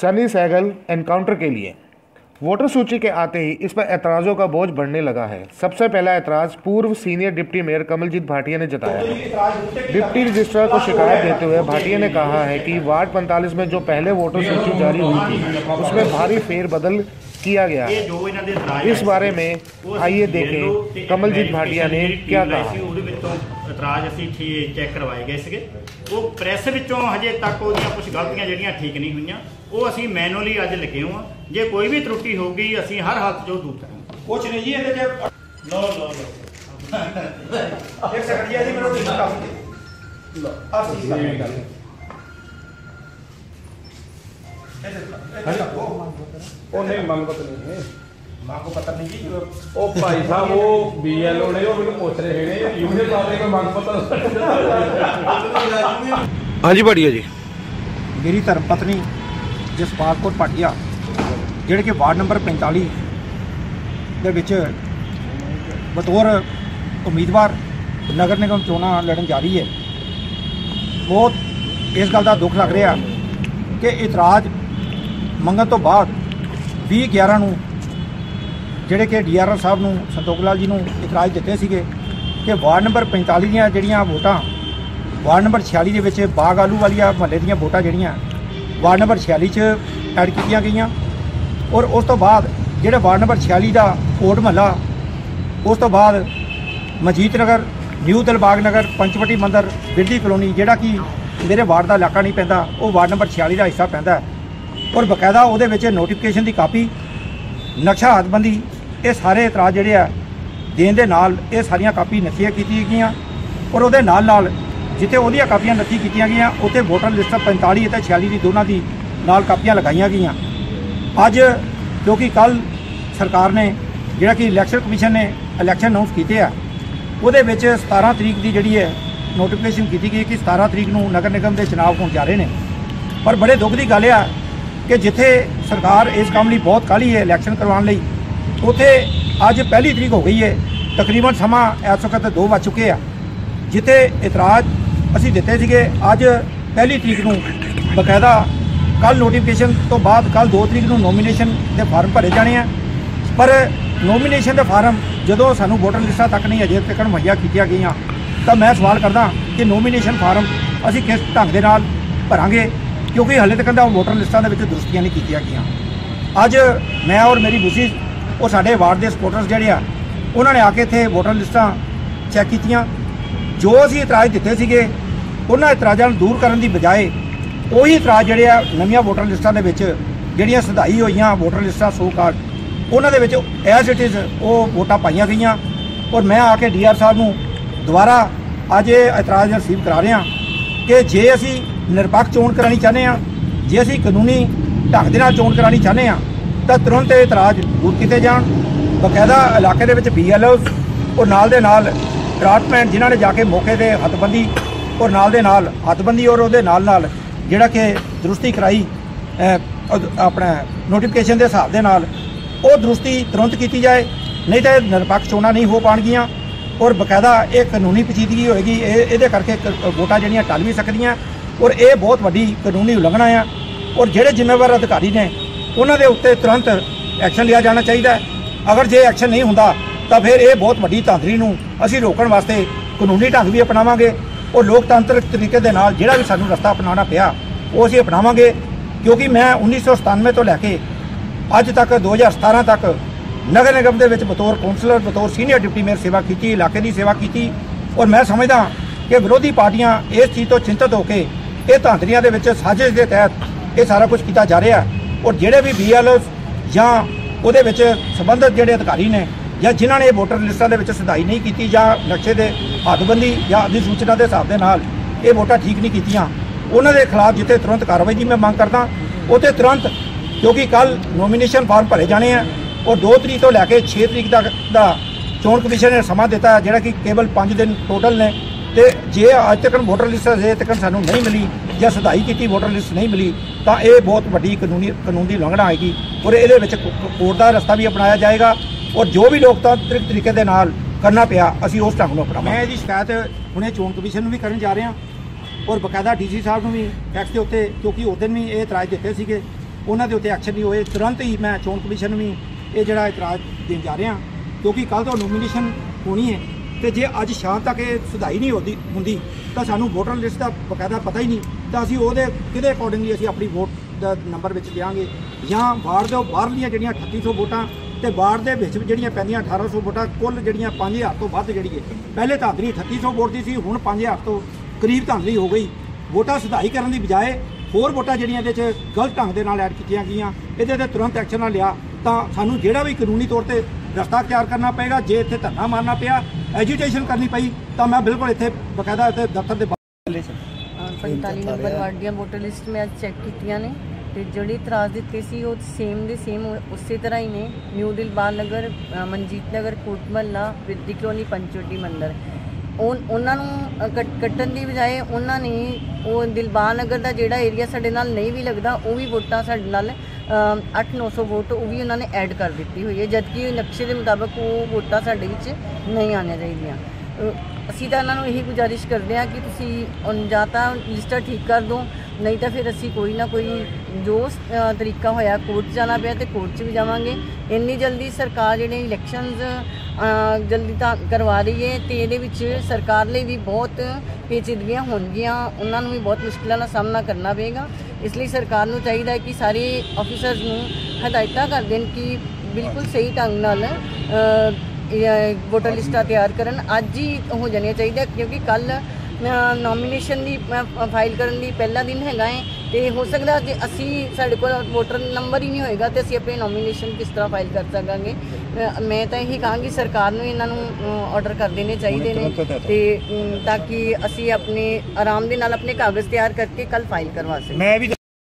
Sunny Saigal encounter के लिए। Voter सूची के आते ही इस पर एतराज़ों का बोझ बढ़ने लगा है। सबसे पहला एतराज़ पूर्व senior deputy mayor Kamaljit Bhatia ने जताया। है डिप्टी रजिस्ट्रार को शिकायत देते हुए भाटिया ने कहा है कि वार्ड 45 में जो पहले वोटर सूची जारी हुई थी, उसमें भारी फेरबदल किया गया इस बारे में आइए देखें कमलजीत भाटिया ने क्या कहा। ਇਤਰਾਜ਼ ਅਸੀਂ ਠੀਕ ਚੈੱਕ ਕਰਵਾਏ ਗਏ ਸੀਗੇ। ਉਹ ਪ੍ਰੈਸ ਵਿੱਚੋਂ ਹਜੇ ਤੱਕ ਉਹਦੀਆਂ ਕੁਝ ਗਲਤੀਆਂ ਜਿਹੜੀਆਂ ਠੀਕ ਨਹੀਂ ਹੋਈਆਂ ਉਹ ਅਸੀਂ ਮੈਨੂਅਲੀ ਅੱਜ ਲਿਖੇ ਹਾਂ। ਜੇ ਕੋਈ ਵੀ ਤਰੁੱਟੀ ਹੋਊਗੀ ਅਸੀਂ ਹਰ ਹਾਲਤ 'ਚ ਉਹ ਦੂਰ ਕਰਾਂਗੇ। ਕੁਛ ਨਹੀਂ ਜੀ ਇਹਦੇ ਚ ਲੋ ਲੋ ਲੋ ਇੱਕ ਸੈਕਿੰਡ ਜੀ ਮੈਨੂੰ ਦੱਸ ਦੇ ਲੋ ਆ ਸੀ ਗੱਲ ਉਹ ਨਹੀਂ ਮੰਗ ਪਤ ਨਹੀਂ ਹੈ। ਮਾਂ ਕੋ ਪਤਾ ਨਹੀਂ ਜੀ? ਉਹ ਭਾਈ ਸਾਹਿਬ ਉਹ ਬੀਐਲਓ ਨੇ ਉਹ ਮੈਨੂੰ ਪੁੱਛ ਰਹੇ ਨੇ ਯੂਨੇ ਬਾਰੇ ਕੋਈ ਮੰਗ ਪੱਤਰ ਹਾਂਜੀ ਭਾਟੀਆ ਜੀ। ਮੇਰੀ ਧਰਮ ਪਤਨੀ ਜਸਪਾਲ ਕੌਰ ਪਾਟਿਆ ਜਿਹੜੇ ਕਿ ਵਾਰਡ ਨੰਬਰ 45 ਦੇ ਵਿੱਚ ਬਤੌਰ ਉਮੀਦਵਾਰ ਨਗਰ ਨਿਗਮ ਚੋਣਾਂ ਲੜਨ ਜਾ ਰਹੀ ਹੈ। ਬਹੁਤ ਇਸ ਗੱਲ ਦਾ ਦੁੱਖ ਲੱਗ ਰਿਹਾ ਕਿ ਇਤਰਾਜ਼ ਮੰਗਣ ਤੋਂ ਬਾਅਦ 20 11 ਨੂੰ ਜਿਹੜੇ ਕਿ ਡੀਆਰਓ ਸਾਹਿਬ ਨੂੰ, ਸੰਤੋਖ ਲਾਲ ਜੀ ਨੂੰ ਇਤਰਾਜ਼ ਦਿੱਤੇ ਸੀਗੇ ਕਿ ਵਾਰਡ ਨੰਬਰ 45 ਦੀਆਂ ਜਿਹੜੀਆਂ ਵੋਟਾਂ, ਵਾਰਡ ਨੰਬਰ 46 ਦੇ ਵਿੱਚ ਬਾਗ ਆਲੂ ਵਾਲੀਆ ਮਹੱਲੇ ਦੀਆਂ ਵੋਟਾਂ ਜਿਹੜੀਆਂ, ਵਾਰਡ ਨੰਬਰ 46 ਚ ਐਡ ਕੀਤੀਆਂ ਗਈਆਂ ਔਰ ਉਸ ਤੋਂ ਬਾਅਦ ਜਿਹੜਾ ਵਾਰਡ ਨੰਬਰ 46 ਦਾ ਕੋਟ ਮਹੱਲਾ, ਉਸ ਤੋਂ ਬਾਅਦ ਮਜੀਤ ਨਗਰ, ਨਿਊ ਦਿਲਬਾਗ ਨਗਰ, ਪੰਚਵਟੀ ਮੰਦਰ ਬਿਰਦੀ ਕਲੋਨੀ ਜਿਹੜਾ ਕਿ ਮੇਰੇ ਵਾਰਡ ਦਾ ਇਲਾਕਾ ਨਹੀਂ ਪੈਂਦਾ, ਉਹ ਵਾਰਡ ਨੰਬਰ 46 ਦਾ ਹਿੱਸਾ ਪੈਂਦਾ ਔਰ ਬਕਾਇਦਾ ਉਹਦੇ ਵਿੱਚ ਨੋਟੀਫਿਕੇਸ਼ਨ ਦੀ ਕਾਪੀ, ਨਕਸ਼ਾ ਹੱਦਬੰਦੀ ਇਹ ਸਾਰੇ ਇਤਰਾਜ਼ ਜਿਹੜੇ ਆ, ਦੇਣ ਦੇ ਨਾਲ ਇਹ ਸਾਰੀਆਂ ਕਾਪੀ ਨੱਥੀਆਂ ਕੀਤੀਆਂ ਗਈਆਂ। ਔਰ ਉਹਦੇ ਨਾਲ ਨਾਲ ਜਿੱਥੇ ਉਹਦੀਆਂ ਕਾਪੀਆਂ ਨੱਥੀ ਕੀਤੀਆਂ ਗਈਆਂ, ਉੱਥੇ ਵੋਟਰ ਲਿਸਟ 45 ਅਤੇ 46 ਦੀ ਦੋਨਾਂ ਦੀ ਨਾਲ ਕਾਪੀਆਂ ਲਗਾਈਆਂ ਗਈਆਂ। ਅੱਜ ਕਿਉਂਕਿ ਕੱਲ ਸਰਕਾਰ ਨੇ, ਜਿਹੜਾ ਕਿ ਇਲੈਕਸ਼ਨ ਕਮਿਸ਼ਨ ਨੇ ਇਲੈਕਸ਼ਨ ਅਨਾਉਂਸ ਕੀਤੇ ਆ, ਉਹਦੇ ਵਿੱਚ 17 ਤਰੀਕ ਦੀ ਜਿਹੜੀ ਹੈ ਨੋਟੀਫਿਕੇਸ਼ਨ ਕੀਤੀ ਗਈ ਕਿ 17 ਤਰੀਕ ਨੂੰ ਨਗਰ ਨਿਗਮ ਦੇ ਚੋਣ ਹੋਣ ਜਾ ਰਹੇ ਨੇ। ਪਰ ਬੜੇ ਦੁੱਖ ਦੀ ਗੱਲ ਆ ਕਿ ਜਿੱਥੇ ਸਰਕਾਰ ਇਸ ਕੰਮ ਲਈ ਬਹੁਤ ਕਾਹਲੀ ਹੈ ਇਲੈਕਸ਼ਨ ਕਰਵਾਉਣ ਲਈ ਉੱਥੇ ਅੱਜ ਪਹਿਲੀ ਤਰੀਕ ਹੋ ਗਈ ਹੈ ਤਕਰੀਬਨ ਸਮਾਂ ਇਸ ਵਕਤ 2 ਵੱਜ ਚੁੱਕੇ ਆ। ਜਿੱਥੇ ਇਤਰਾਜ਼ ਅਸੀਂ ਦਿੱਤੇ ਸੀਗੇ, ਅੱਜ ਪਹਿਲੀ ਤਰੀਕ ਨੂੰ ਬਕਾਇਦਾ ਕੱਲ ਨੋਟੀਫਿਕੇਸ਼ਨ ਤੋਂ ਬਾਅਦ ਕੱਲ 2 ਤਰੀਕ ਨੂੰ ਨੋਮੀਨੇਸ਼ਨ ਦੇ ਫਾਰਮ ਭਰੇ ਜਾਣੇ ਆ। ਪਰ ਨੋਮੀਨੇਸ਼ਨ ਦੇ ਫਾਰਮ ਜਦੋਂ ਸਾਨੂੰ ਵੋਟਰ ਲਿਸਟਾਂ ਤੱਕ ਨਹੀਂ ਅਜੇ ਤੱਕ ਮੁਹੱਈਆ ਕੀਤੀਆਂ ਗਈਆਂ, ਤਾਂ ਮੈਂ ਸਵਾਲ ਕਰਦਾ ਕਿ ਨੋਮੀਨੇਸ਼ਨ ਫਾਰਮ ਅਸੀਂ ਕਿਸ ਢੰਗ ਦੇ ਨਾਲ ਭਰਾਂਗੇ? ਕਿਉਂਕਿ ਹਲੇ ਤੱਕ ਦਾ ਵੋਟਰ ਲਿਸਟਾਂ ਦੇ ਵਿੱਚ ਦਰੁਸਤੀਆਂ ਨਹੀਂ ਕੀਤੀਆਂ ਗਈਆਂ। ਅੱਜ ਮੈਂ ਔਰ ਮੇਰੀ ਬੁਸੀ ਉਹ ਸਾਡੇ ਵਾਰਡ ਦੇ ਸਪੋਰਟਰਸ ਜਿਹੜੇ ਆ, ਉਹਨਾਂ ਨੇ ਆ ਕੇ ਇੱਥੇ ਵੋਟਰ ਲਿਸਟਾਂ ਚੈੱਕ ਕੀਤੀਆਂ। ਜੋ ਅਸੀਂ ਇਤਰਾਜ਼ ਦਿੱਤੇ ਸੀਗੇ, ਉਹਨਾਂ ਇਤਰਾਜ਼ਾਂ ਨੂੰ ਦੂਰ ਕਰਨ ਦੀ ਬਜਾਏ ਉਹੀ ਇਤਰਾਜ਼ ਜਿਹੜੇ ਆ ਨਵੀਆਂ ਵੋਟਰ ਲਿਸਟਾਂ ਦੇ ਵਿੱਚ ਜਿਹੜੀਆਂ ਸੁਧਾਈ ਹੋਈਆਂ ਵੋਟਰ ਲਿਸਟਾਂ ਸੋ ਕਾਰਡ ਉਹਨਾਂ ਦੇ ਵਿੱਚ ਐਜ਼ ਇਟ ਇਜ਼ ਉਹ ਵੋਟਾਂ ਪਾਈਆਂ ਗਈਆਂ। ਔਰ ਮੈਂ ਆ ਕੇ ਡੀਆਰ ਸਾਹਿਬ ਨੂੰ ਦੁਬਾਰਾ ਅੱਜ ਇਹ ਇਤਰਾਜ਼ ਰਿਸੀਵ ਕਰਾ ਰਹੇ ਹਾਂ ਕਿ ਜੇ ਅਸੀਂ ਨਿਰਪੱਖ ਚੋਣ ਕਰਾਣੀ ਚਾਹੁੰਦੇ ਹਾਂ, ਜੇ ਅਸੀਂ ਕਾਨੂੰਨੀ ਢੰਗ ਦੇ ਨਾਲ ਚੋਣ ਕਰਾਣੀ ਚਾਹੁੰਦੇ ਹਾਂ ਤਾਂ ਤੁਰੰਤ ਇਹ ਇਤਰਾਜ਼ ਦੂਰ ਕੀਤੇ ਜਾਣ। ਬਕਾਇਦਾ ਇਲਾਕੇ ਦੇ ਵਿੱਚ ਬੀਐਲਓਸ ਔਰ ਨਾਲ ਦੇ ਨਾਲ ਡਿਪਾਰਟਮੈਂਟ ਜਿਨ੍ਹਾਂ ਨੇ ਜਾ ਕੇ ਮੌਕੇ ਤੇ ਹੱਥਬੰਦੀ ਔਰ ਨਾਲ ਦੇ ਨਾਲ ਹੱਥਬੰਦੀ ਔਰ ਉਹਦੇ ਨਾਲ ਨਾਲ ਜਿਹੜਾ ਕਿ ਦਰੁਸਤੀ ਕਰਾਈ ਆਪਣਾ ਨੋਟੀਫਿਕੇਸ਼ਨ ਦੇ ਹਿਸਾਬ ਦੇ ਨਾਲ ਉਹ ਦਰੁਸਤੀ ਤੁਰੰਤ ਕੀਤੀ ਜਾਏ। ਨਹੀਂ ਤਾਂ ਇਹ ਨਿਰਪੱਖ ਚੋਣਾਂ ਨਹੀਂ ਹੋ ਪਾਣਗੀਆਂ ਔਰ ਬਕਾਇਦਾ ਇਹ ਕਾਨੂੰਨੀ ਪਚੀਦਗੀ ਹੋਏਗੀ। ਇਹ, ਇਹਦੇ ਕਰਕੇ ਕ- ਵੋਟਾਂ ਜਿਹੜੀਆਂ ਟਲ ਵੀ ਸਕਦੀਆਂ ਔਰ ਇਹ ਬਹੁਤ ਵੱਡੀ ਕਾਨੂੰਨੀ ਉਲੰਘਣਾ ਆ ਔਰ ਜਿਹੜੇ ਜ਼ਿੰਮੇਵਾਰ ਅਧਿਕਾਰੀ ਨੇ ਉਹਨਾਂ ਦੇ ਉੱਤੇ ਤੁਰੰਤ ਐਕਸ਼ਨ ਲਿਆ ਜਾਣਾ ਚਾਹੀਦਾ ਹੈ। ਅਗਰ ਜੇ ਐਕਸ਼ਨ ਨਹੀਂ ਹੁੰਦਾ, ਤਾਂ ਫਿਰ ਇਹ ਬਹੁਤ ਵੱਡੀ ਧਾਂਦਲੀ ਨੂੰ ਅਸੀਂ ਰੋਕਣ ਵਾਸਤੇ ਕਾਨੂੰਨੀ ਢੰਗ ਵੀ ਅਪਣਾਵਾਂਗੇ ਔਰ ਲੋਕਤੰਤਰਿਕ ਤਰੀਕੇ ਦੇ ਨਾਲ ਜਿਹੜਾ ਵੀ ਸਾਨੂੰ ਰਸਤਾ ਅਪਣਾਉਣਾ ਪਿਆ, ਉਹ ਅਸੀਂ ਅਪਣਾਵਾਂਗੇ। ਕਿਉਂਕਿ ਮੈਂ 1997 ਤੋਂ ਲੈ ਕੇ ਅੱਜ ਤੱਕ 2017 ਤੱਕ ਨਗਰ ਨਿਗਮ ਦੇ ਵਿੱਚ ਬਤੌਰ ਕੌਂਸਲਰ, ਬਤੌਰ ਸੀਨੀਅਰ ਡਿਪਟੀ ਮੇਅਰ ਸੇਵਾ ਕੀਤੀ, ਇਲਾਕੇ ਦੀ ਸੇਵਾ ਕੀਤੀ ਔਰ ਮੈਂ ਸਮਝਦਾ ਕਿ ਵਿਰੋਧੀ ਪਾਰਟੀਆਂ ਇਸ ਚੀਜ਼ ਤੋਂ ਚਿੰਤਤ ਹੋ ਕੇ ਇਹ ਧਾਂਦਲੀਆਂ ਦੇ ਵਿੱਚ ਸਾਜ਼ਿਸ਼ ਦੇ ਤਹਿਤ ਇਹ ਸਾਰਾ ਕੁਝ ਕੀਤਾ ਜਾ ਰਿਹਾ। ਔਰ ਜਿਹੜੇ ਵੀ ਬੀਐਲਓ ਜਾਂ ਉਹਦੇ ਵਿੱਚ ਸੰਬੰਧਿਤ ਜਿਹੜੇ ਅਧਿਕਾਰੀ ਨੇ ਜਾਂ ਜਿਨ੍ਹਾਂ ਨੇ ਵੋਟਰ ਲਿਸਟਾਂ ਦੇ ਵਿੱਚ ਸੁਧਾਈ ਨਹੀਂ ਕੀਤੀ ਜਾਂ ਨਕਸ਼ੇ ਦੇ ਹੱਦਬੰਦੀ ਜਾਂ ਅਧਿਸੂਚਨਾ ਦੇ ਹਿਸਾਬ ਦੇ ਨਾਲ ਇਹ ਵੋਟਾਂ ਠੀਕ ਨਹੀਂ ਕੀਤੀਆਂ, ਉਹਨਾਂ ਦੇ ਖਿਲਾਫ ਜਿੱਥੇ ਤੁਰੰਤ ਕਾਰਵਾਈ ਦੀ ਮੈਂ ਮੰਗ ਕਰਦਾ, ਉੱਥੇ ਤੁਰੰਤ, ਕਿਉਂਕਿ ਕੱਲ ਨੋਮੀਨੇਸ਼ਨ ਫਾਰਮ ਭਰੇ ਜਾਣੇ ਆ ਔਰ 2 ਤਰੀਕ ਤੋਂ ਲੈ ਕੇ 6 ਤਰੀਕ ਤੱਕ ਦਾ ਚੋਣ ਕਮਿਸ਼ਨ ਨੇ ਸਮਾਂ ਦਿੱਤਾ ਜਿਹੜਾ ਕਿ ਕੇਵਲ 5 ਦਿਨ ਟੋਟਲ ਨੇ। ਤੇ ਜੇ ਅੱਜ ਤੱਕ ਵੋਟਰ ਲਿਸਟ ਅਜੇ ਤੱਕ ਸਾਨੂੰ ਨਹੀਂ ਮਿਲੀ ਜਾਂ ਸੁਧਾਈ ਕੀਤੀ ਵੋਟਰ ਲਿਸਟ ਨਹੀਂ ਮਿਲੀ, ਤਾਂ ਇਹ ਬਹੁਤ ਵੱਡੀ ਕਾਨੂੰਨੀ ਕਾਨੂੰਨ ਦੀ ਉਲੰਘਣਾ ਆਏਗੀ ਔਰ ਇਹਦੇ ਵਿੱਚ ਕੋਰਟ ਦਾ ਰਸਤਾ ਵੀ ਅਪਣਾਇਆ ਜਾਏਗਾ ਔਰ ਜੋ ਵੀ ਲੋਕਤਾਂਤਰਿਕ ਤਰੀਕੇ ਦੇ ਨਾਲ ਕਰਨਾ ਪਿਆ, ਅਸੀਂ ਉਸ ਢੰਗ ਨੂੰ ਅਪਣਾਵਾਂਗੇ। ਮੈਂ ਇਹਦੀ ਸ਼ਿਕਾਇਤ ਹੁਣੇ ਚੋਣ ਕਮਿਸ਼ਨ ਨੂੰ ਵੀ ਕਰਨ ਜਾ ਰਹੇ ਹਾਂ ਔਰ ਬਕਾਇਦਾ ਡੀਸੀ ਸਾਹਿਬ ਨੂੰ ਵੀ ਟੈਕਸ ਦੇ ਉੱਤੇ, ਕਿਉਂਕਿ ਉਸ ਦਿਨ ਵੀ ਇਹ ਇਤਰਾਜ਼ ਦਿੱਤੇ ਸੀਗੇ, ਉਹਨਾਂ ਦੇ ਉੱਤੇ ਐਕਸ਼ਨ ਨਹੀਂ ਹੋਏ, ਤੁਰੰਤ ਹੀ ਮੈਂ ਚੋਣ ਕਮਿਸ਼ਨ ਨੂੰ ਵੀ ਇਹ ਜਿਹੜਾ ਇਤਰਾਜ਼ ਦੇਣ ਜਾ ਰਿਹਾ, ਕਿਉਂਕਿ ਕੱਲ ਤੋਂ ਨੋਮੀਨੇਸ਼ਨ ਹੋਣੀ ਹੈ। ਤੇ ਜੇ ਅੱਜ ਸ਼ਾਮ ਤੱਕ ਇਹ ਸੁਧਾਈ ਨਹੀਂ ਹੁੰਦੀ ਹੁੰਦੀ, ਤਾਂ ਸਾਨੂੰ ਵੋਟਰ ਲਿਸਟ ਦਾ ਬਕਾਇਦਾ ਪਤਾ ਹੀ ਨਹੀਂ। ਤਾਂ ਅਸੀਂ ਉਹਦੇ ਕਿਹਦੇ ਅਕੋਰਡਿੰਗਲੀ ਅਸੀਂ ਆਪਣੀ ਵੋਟ ਦਾ ਨੰਬਰ ਵਿੱਚ ਦਿਆਂਗੇ ਜਾਂ ਵਾਰਡ ਦੇ ਬਾਹਰਲੀਆਂ ਜਿਹੜੀਆਂ 3800 ਵੋਟਾਂ ਤੇ ਵਾਰਡ ਦੇ ਵਿੱਚ ਵੀ ਜਿਹੜੀਆਂ ਪੈਂਦੀਆਂ 1800 ਵੋਟਾਂ, ਕੁੱਲ ਜਿਹੜੀਆਂ 5000 ਤੋਂ ਵੱਧ ਜਿਹੜੀ ਹੈ ਪਹਿਲੇ ਧਾਂਦਲੀ 3800 ਵੋਟ ਦੀ ਸੀ, ਹੁਣ 5000 ਤੋਂ ਕਰੀਬ ਧਾਂਦਲੀ ਹੋ ਗਈ। ਵੋਟਾਂ ਸੁਧਾਈ ਕਰਨ ਦੀ ਬਜਾਏ ਹੋਰ ਵੋਟਾਂ ਜਿਹੜੀਆਂ ਇਹਦੇ 'ਚ ਗਲਤ ਢੰਗ ਦੇ ਨਾਲ ਐਡ ਕੀਤੀਆਂ ਗਈਆਂ, ਇਹਦੇ ਤੇ ਤੁਰੰਤ ਐਕਸ਼ਨ ਨਾ ਲਿਆ। ਤਾਂ ਸਾਨੂੰ ਜਿਹੜਾ ਵੀ ਕਾਨੂੰਨੀ ਤੌਰ ਤੇ ਰਸਤਾ ਤਿਆਰ ਕਰਨਾ ਪਏਗਾ ਜੇ ਇੱਥੇ ਧਰਨਾ ਮਾਰਨਾ ਪਿਆ ਐਜੀਟੇਸ਼ਨ ਕਰਨੀ ਪਈ ਤਾਂ ਮੈਂ ਬਿਲਕੁਲ ਇੱਥੇ ਬਕਾਇਦਾ ਇੱਥੇ ਦਫ਼ਤਰ ਦੇ ਬਾਹਰ ਅ, 45 ਨੰਬਰ ਵਾਰਡ ਦੀਆਂ ਵੋਟਰ ਲਿਸਟ ਮੈਂ ਅੱਜ ਚੈੱਕ ਕੀਤੀਆਂ ਨੇ ਤੇ ਜਿਹੜੇ ਇਤਰਾਜ਼ ਦਿੱਤੇ ਸੀ ਉਹ ਸੇਮ ਦੇ ਸੇਮ ਉਸੇ ਤਰ੍ਹਾਂ ਹੀ ਨੇ। ਨਿਊ ਦਿਲਬਾਗ ਨਗਰ ਮਨਜੀਤ ਨਗਰ ਕੋਟ ਮਹੱਲਾ ਵਿਰਦੀ ਕਲੋਨੀ ਪੰਚਵਟੀ ਮੰਦਰ। ਉਹ ਉਹਨਾਂ ਨੂੰ ਕੱਟਣ ਦੀ ਬਜਾਏ ਉਹਨਾਂ ਨੇ ਉਹ ਦਿਲਬਾਗ ਨਗਰ ਦਾ ਜਿਹੜਾ ਏਰੀਆ ਸਾਡੇ ਨਾਲ ਨਹੀਂ ਵੀ ਲੱਗਦਾ ਉਹ ਵੀ ਵੋਟਾਂ ਸਾਡੇ ਨਾਲ 8-900 ਵੋਟ ਉਹ ਵੀ ਉਹਨਾਂ ਨੇ ਐਡ ਕਰ ਦਿੱਤੀ ਹੋਈ ਹੈ, ਜਦਕਿ ਨਕਸ਼ੇ ਦੇ ਮੁਤਾਬਕ ਉਹ ਵੋਟਾਂ ਸਾਡੇ ਵਿੱਚ ਨਹੀਂ ਆਉਣੀਆਂ ਚਾਹੀਦੀਆਂ। ਅਸੀਂ ਤਾਂ ਇਹਨਾਂ ਨੂੰ ਇਹੀ ਗੁਜ਼ਾਰਿਸ਼ ਕਰਦੇ ਹਾਂ ਕਿ ਤੁਸੀਂ ਜਾਂ ਤਾਂ ਲਿਸਟਾਂ ਠੀਕ ਕਰ ਦਿਓ, ਨਹੀਂ ਤਾਂ ਫਿਰ ਅਸੀਂ ਕੋਈ ਨਾ ਕੋਈ ਜੋ ਤਰੀਕਾ ਹੋਇਆ ਕੋਰਟ ਜਾਣਾ ਪਿਆ ਤੇ ਕੋਰਟ 'ਚ ਵੀ ਜਾਵਾਂਗੇ। ਇੰਨੀ ਜਲਦੀ ਸਰਕਾਰ ਜਿਹੜੇ ਇਲੈਕਸ਼ਨਸ ਜਲਦੀ ਤਾਂ ਕਰਵਾ ਰਹੀ ਹੈ ਤੇ ਇਹਦੇ ਵਿੱਚ ਸਰਕਾਰ ਲਈ ਵੀ ਬਹੁਤ ਪੇਚੀਦਗੀਆਂ ਹੋਣਗੀਆਂ। ਉਹਨਾਂ ਨੂੰ ਵੀ ਬਹੁਤ ਮੁਸ਼ਕਿਲਾਂ ਦਾ ਸਾਹਮਣਾ ਕਰਨਾ ਪਏਗਾ। ਇਸ ਲਈ ਸਰਕਾਰ ਨੂੰ ਚਾਹੀਦਾ ਹੈ ਕਿ ਸਾਰੇ ਆਫੀਸਰਸ ਨੂੰ ਹਦਾਇਤਾਂ ਕਰ ਦੇਣ ਕਿ ਬਿਲਕੁਲ ਸਹੀ ਢੰਗ ਨਾਲ ਵੋਟਰ ਲਿਸਟਾਂ ਤਿਆਰ ਕਰਨ। ਅੱਜ ਹੀ ਹੋ ਜਾਣੀਆਂ ਚਾਹੀਦੀਆਂ ਕਿਉਂਕਿ ਕੱਲ ਨੋਮੀਨੇਸ਼ਨ ਦੀ ਫਾਈਲ ਕਰਨ ਦੀ ਪਹਿਲਾ ਦਿਨ ਹੈਗਾ ਹੈ। ਤੇ ਹੋ ਸਕਦਾ ਜੇ ਅਸੀਂ ਸਾਡੇ ਕੋਲ ਵੋਟਰ ਨੰਬਰ ਹੀ ਨਹੀਂ ਹੋਏਗਾ ਤੇ ਅਸੀਂ ਆਪਣੀ ਨੋਮੀਨੇਸ਼ਨ ਕਿਸ ਤਰ੍ਹਾਂ ਫਾਈਲ ਕਰ ਸਕਾਂਗੇ। ਮੈਂ ਤਾਂ ਇਹੀ ਕਹਾਂਗੀ ਸਰਕਾਰ ਨੂੰ ਇਹਨਾਂ ਨੂੰ ਆਰਡਰ ਕਰ ਦੇਣੇ ਚਾਹੀਦੇ ਨੇ ਤੇ ਤਾਂ ਕਿ ਅਸੀਂ ਆਪਣੇ ਆਰਾਮ ਦੇ ਨਾਲ ਆਪਣੇ ਕਾਗਜ਼ ਤਿਆਰ ਕਰਕੇ ਕੱਲ ਫਾਈਲ ਕਰਵਾ ਸਕੀਏ। ਮੈਂ ਵੀ